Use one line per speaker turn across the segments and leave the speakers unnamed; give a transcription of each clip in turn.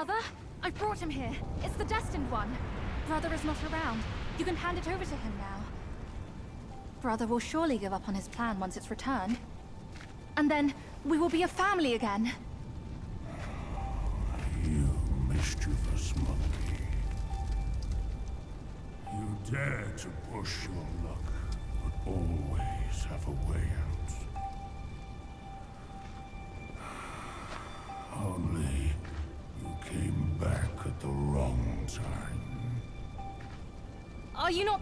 Father, I've brought him here. It's the Destined One. Brother is not around. You can hand it over to him now. Brother will surely give up on his plan once it's returned. And then, we will be a family again.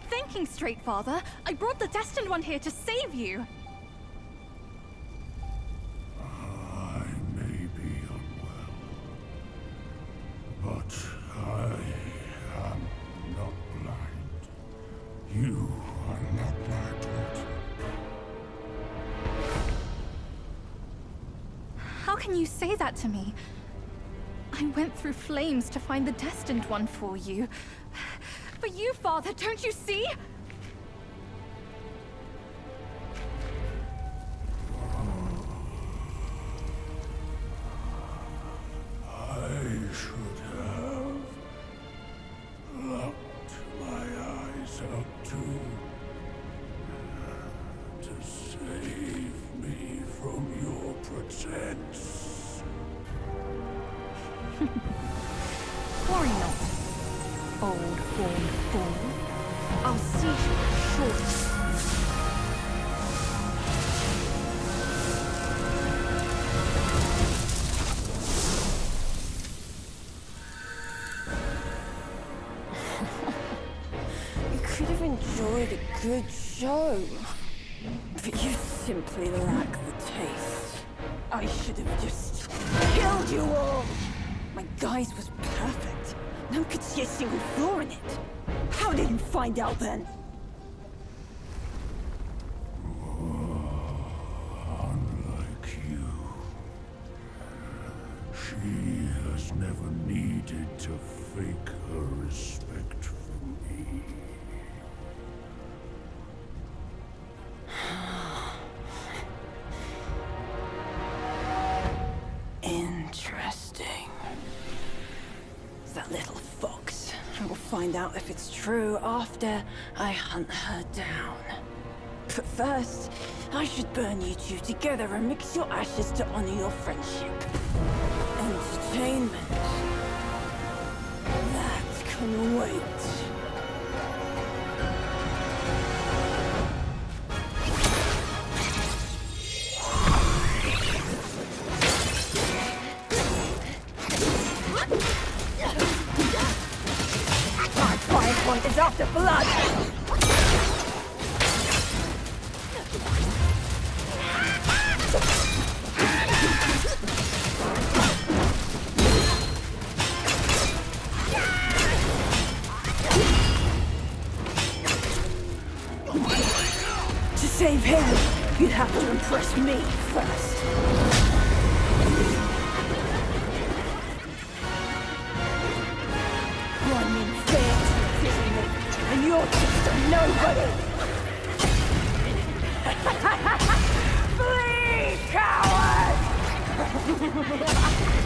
Thinking straight, Father? I brought the Destined One here to save you.
I may be unwell, but I am not blind. You are not my daughter.
How can you say that to me? I went through flames to find the Destined One for you. But you, Father, don't you see?
I should have locked my eyes out too. To save me from your pretense.
Worry not, old horned fool. I'll see you shortly.
Find out then?
Unlike you. She has never needed to fake her respect for me.
Find out if it's true after I hunt her down. But first, I should burn you two together and mix your ashes to honor your friendship. Entertainment. That can wait. Save him, you'd have to impress me first. You're just a nobody! Flee, coward!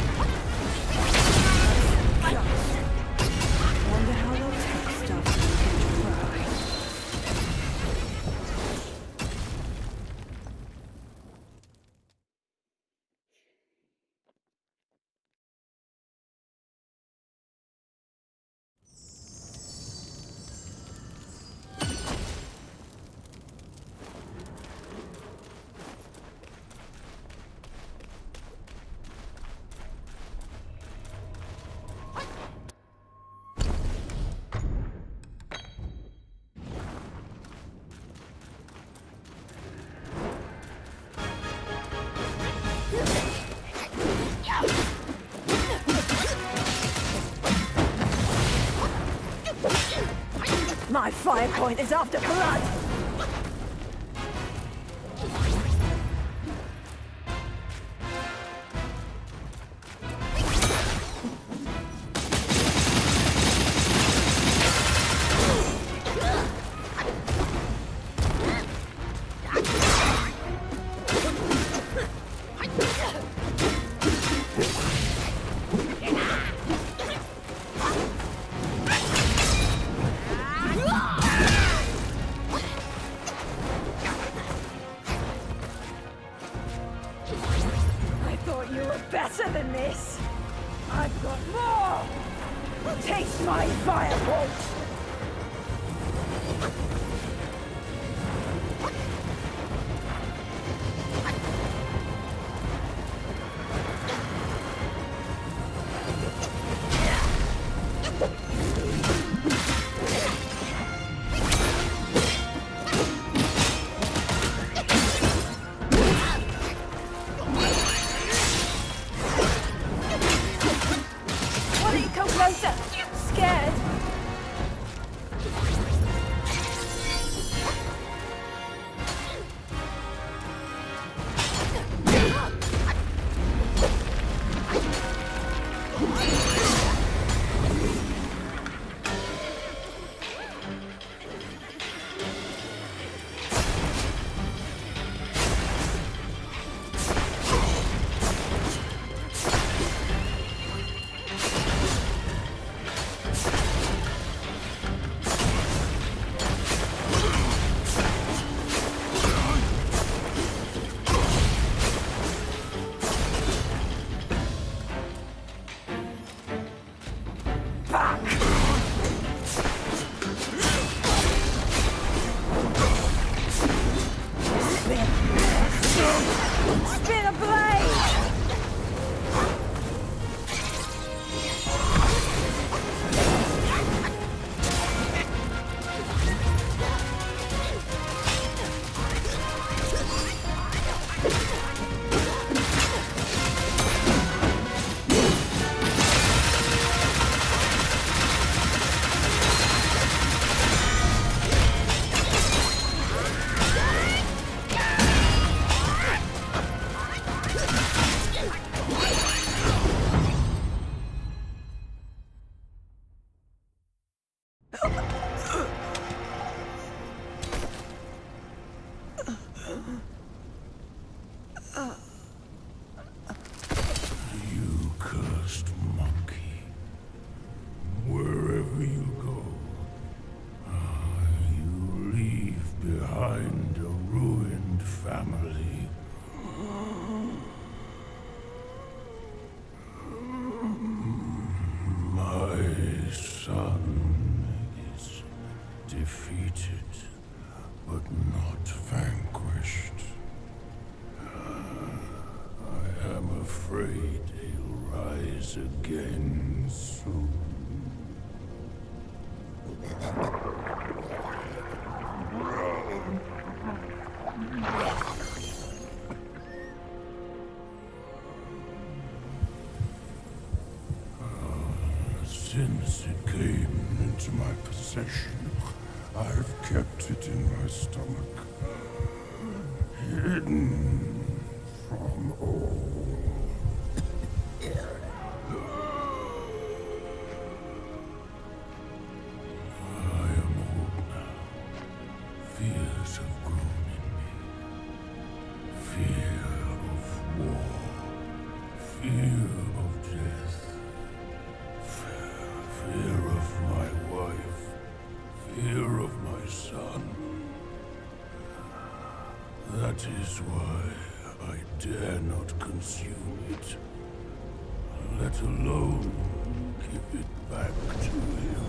My fire point is after blood!
It in my stomach, hidden from all. I am old now. Fears have Is why I dare not consume it. Let alone give it back to him.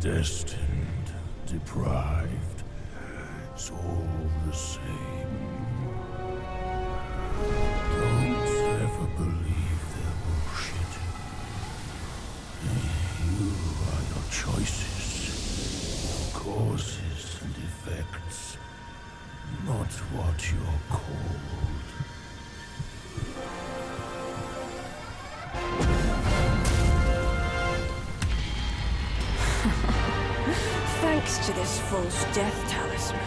Destined, deprived, it's all the same. Causes and effects, not what you're called.
Thanks to this false death talisman.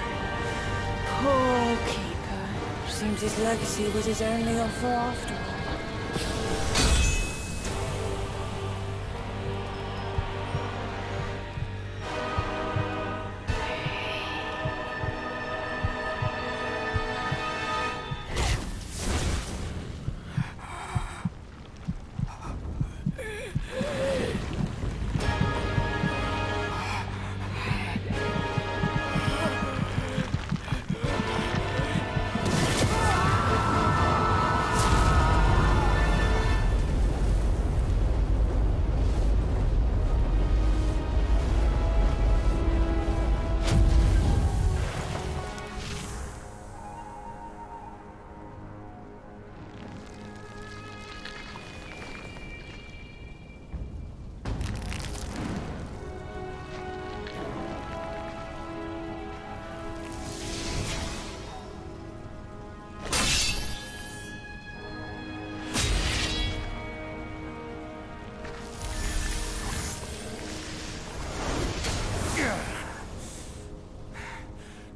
Poor Keeper. Seems his legacy was his only offer after all.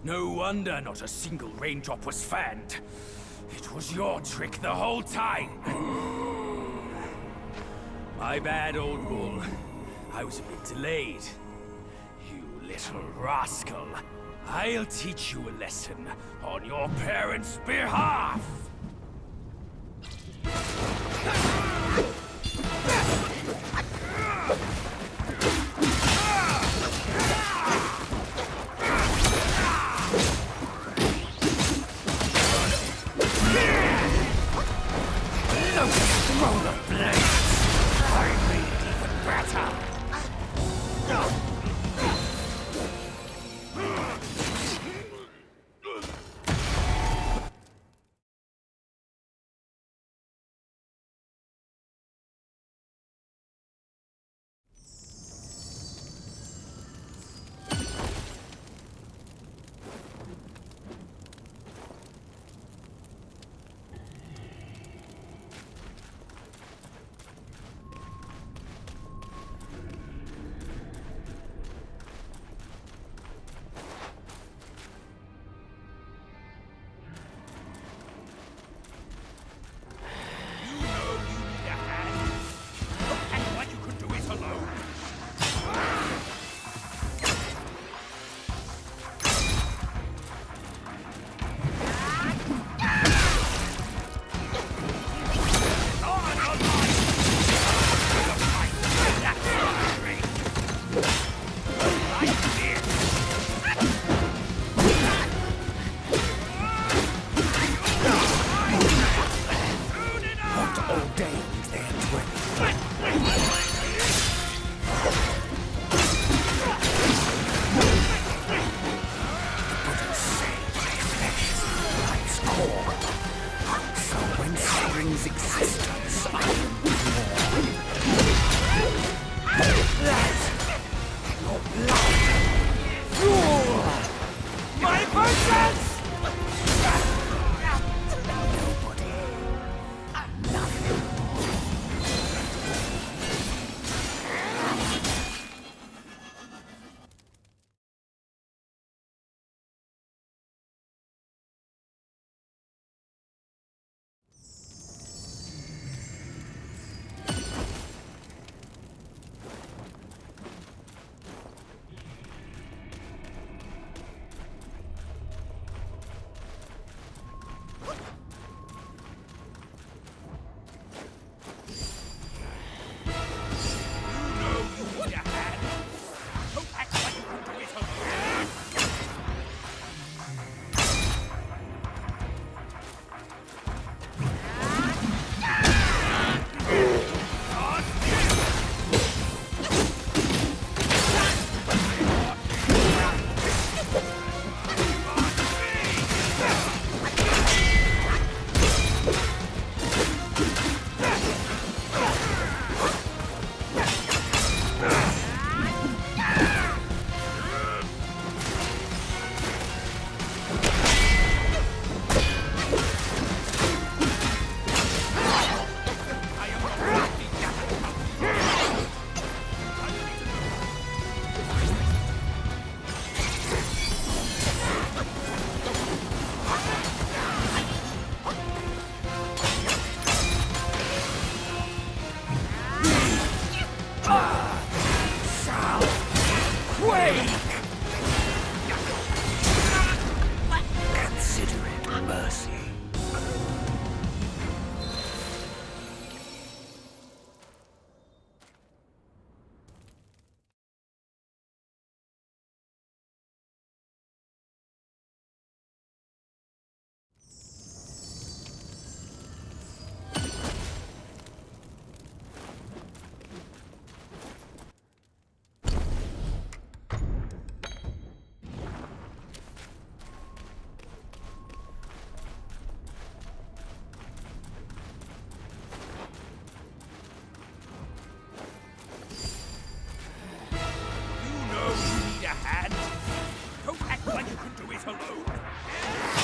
No wonder not a single raindrop was fanned. It was your trick the whole time. My bad, old bull. I was a bit delayed. You little rascal. I'll teach you a lesson on your parents' behalf. springs existence, hand. Don't act like you can do it alone.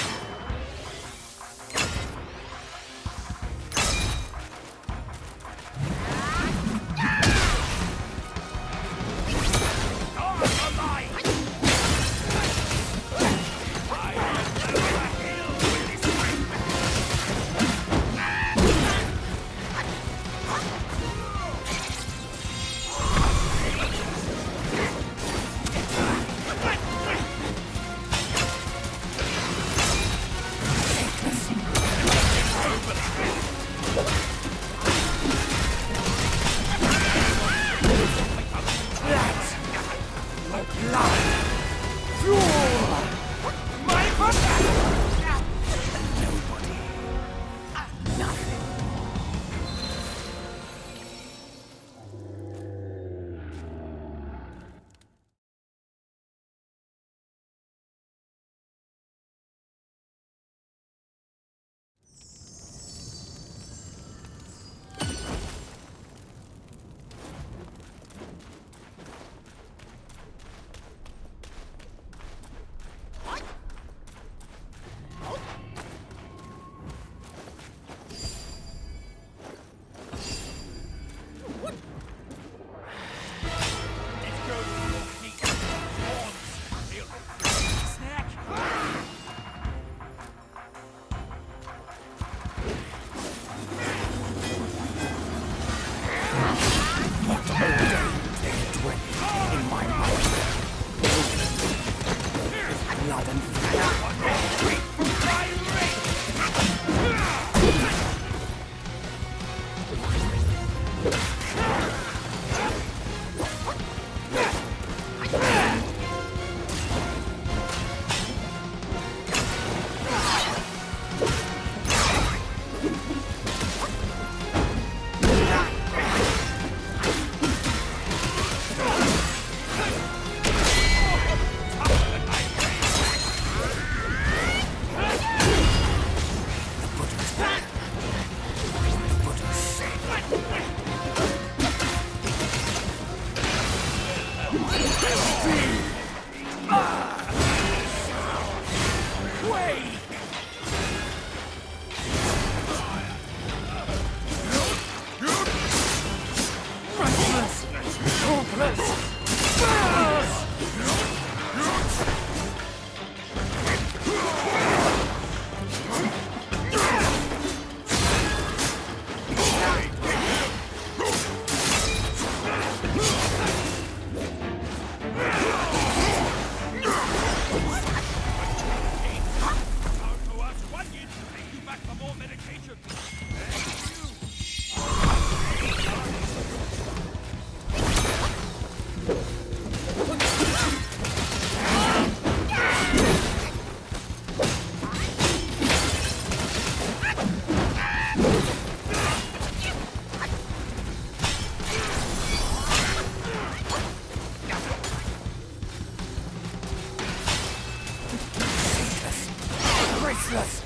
Graceless!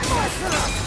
My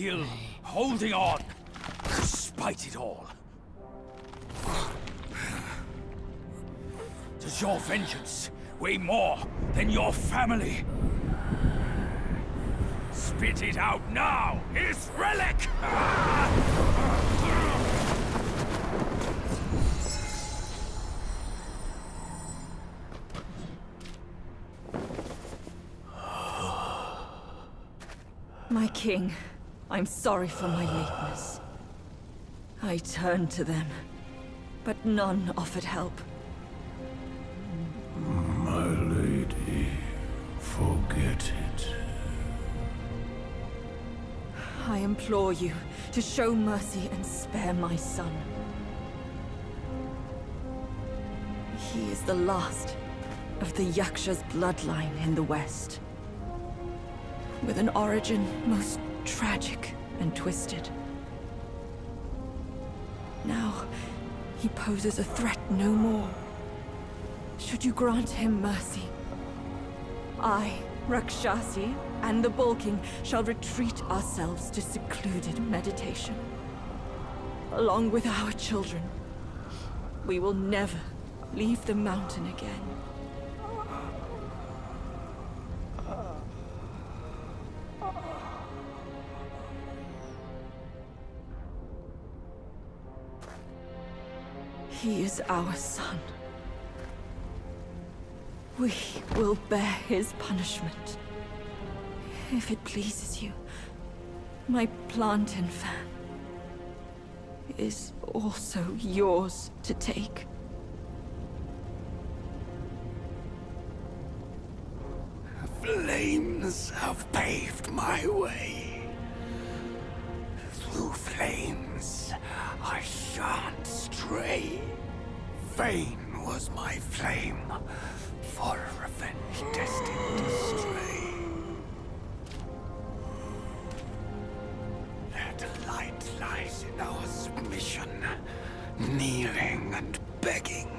Still holding on, despite it all. Does your vengeance weigh more than your family? Spit it out now, his relic!
My king, I'm sorry for my lateness. I turned to them, but none offered help.
My lady, forget it.
I implore you to show mercy and spare my son. He is the last of the Yaksha's bloodline in the West. With an origin most tragic and twisted. Now, he poses a threat no more. Should you grant him mercy, I, Rakshasi, and the Bull King shall retreat ourselves to secluded meditation. Along with our children, we will never leave the mountain again. Our son. We will bear his punishment. If it pleases you, my plantain fan is also yours to take.
Flames have paved my way. Through flames, I shan't stray. Vain was my flame, for revenge destined to stray. Their delight lies in our submission, kneeling and begging.